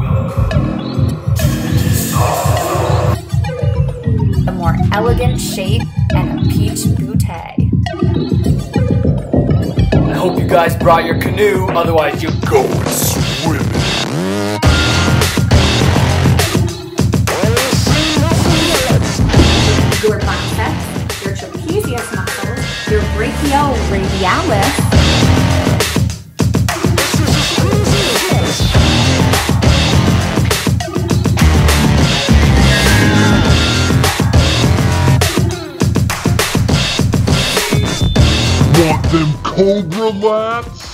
A more elegant shape and a peach bootay. I hope you guys brought your canoe, otherwise you go swimming. Your biceps, your trapezius muscles, your brachioradialis. Cobra Laps.